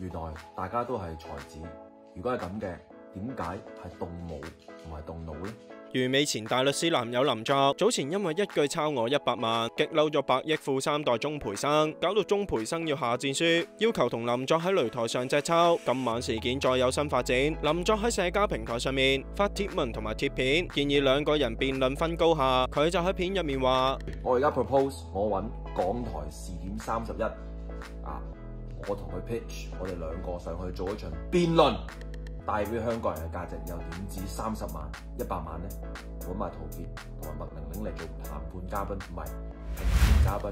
原來大家都係才子。如果係咁嘅，點解係動武唔係動腦呢？余美前大律師男友林作早前因為一句抄我一百萬，激嬲咗百億富三代鍾培生，搞到鍾培生要下戰書，要求同林作喺擂台上隻抽。今晚事件再有新發展，林作喺社交平台上面發帖文同埋貼片，建議兩個人辯論分高下。佢就喺片入面話：我而家 propose 我揾港台視點三十一啊，我同佢 pitch，我哋两个上去做一场辩论。代表香港人嘅价值又点止三十万、一百万呢？揾埋图片同埋麦玲玲嚟做谈判嘉宾，唔係評判嘉宾，